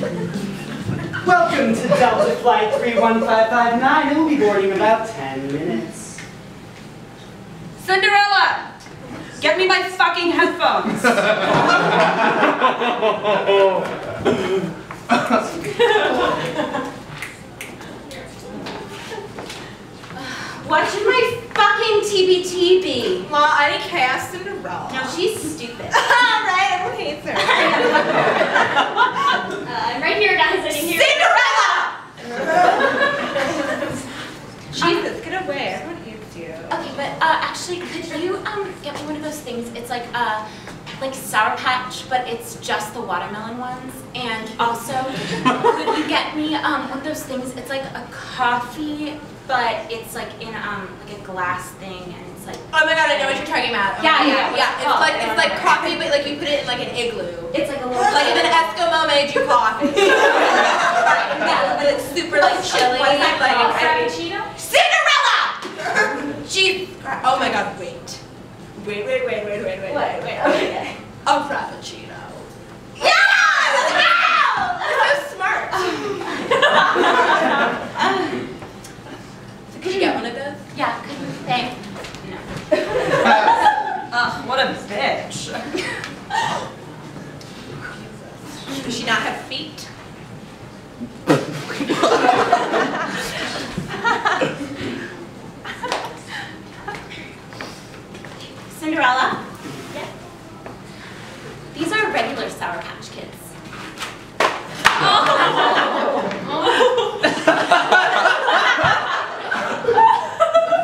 Welcome to Delta Flight 31559. It will be boarding in about 10 minutes. Cinderella! Get me my fucking headphones! what should my fucking TBT be? Ma, I didn't cast Cinderella. No, she's stupid. Alright, everyone hates her. Uh, I'm right here, guys. I didn't hear. Cinderella! Jesus, get away. Everyone hates you. Okay, but uh, actually, could you um get me one of those things? It's like uh like Sour Patch, but it's just the watermelon ones. And also, could you get me um one of those things? It's like a coffee, but it's like in um like a glass thing, and it's like Oh my god, I know what you're talking about. Oh Yeah, yeah, God, yeah. It's called? like it's like coffee, but like you put it in like an igloo. it's like a little Like if an Eskimo made you coffee. yeah, but it's super like chilly. What's that like called? I- Frappuccino? Cinderella! She. Oh my god, wait. Wait, wait, wait, wait, wait, wait, wait, wait. Okay. A frappuccino. Yeah! Wow! That's so smart. so could you get one of those? Yeah. Could you thank? Ugh, what a bitch. Does she not have feet? Cinderella? Yeah. These are regular Sour Patch Kids.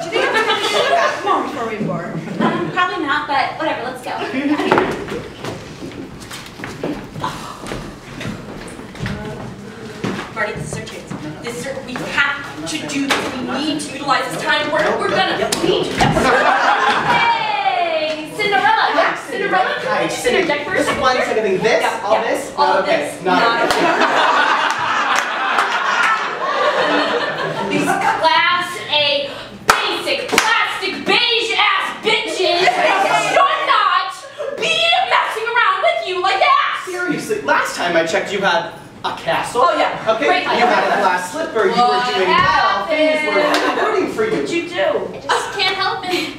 Do you think I'm gonna go to the before we board? Um, probably not, but whatever, let's go. Marty, this is our chance. This is our, we have to do this. We need to utilize this time. We're, we're gonna need Hey! Cinderella! Yeah, Cinderella, can Hi, I just interject for a second one here? thing. This, Yeah, all yeah. this, All not of okay. this, Not not okay. These class A basic plastic beige ass bitches should not be messing around with you like that! Seriously, last time I checked, you had a castle. Oh, yeah. Okay. Great you had a glass slipper. You were What doing well. Things were happened? rooting for you. What'd you do? I just can't help it.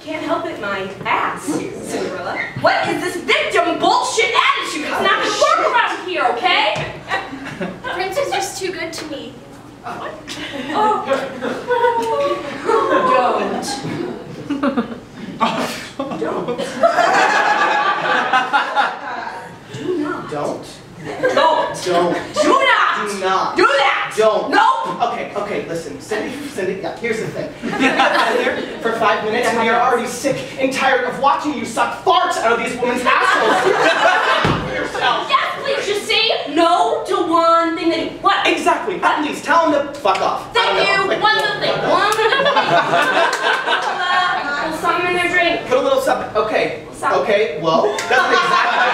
Can't help it, my ass, Cinderella. What is this victim bullshit attitude? It's not gonna work around here, okay? Prince is just too good to me. What? Don't. Don't. Don't. Don't. Don't. Don't. Do not. Do not. Do that. Don't. Nope. Okay, okay, listen. Cindy, Cindy, yeah, here's the thing. You've been there for five minutes and we are already sick and tired of watching you suck farts out of these women's assholes. Yourself. Yes, please, you see? No to one thing that you what? Exactly. At least tell them to fuck off. Thank you. Like, One little thing. One little thing. Uh, little something in their drink. Put a little something. Okay. Something. Okay. Well, doesn't exactly.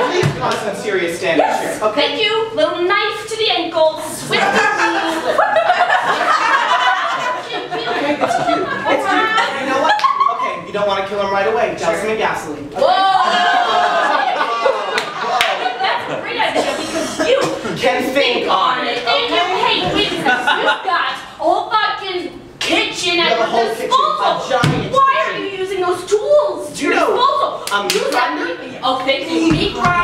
Please cause some serious damage Yes. here. Okay. Thank you. Little knife to the ankle. Swift Okay, it's cute. It's cute. You know what? Okay, you don't want to kill him right away. Douse him in gasoline. That's a great idea because you Can think on it. Thank you. Okay. Hey, wait a second. You've got a whole fucking kitchen You at have a your whole kitchen, disposal. a giant Why are you using those tools Do you your know, disposal? um, meat Use that grinder? Oh, thank you. Meat grinder.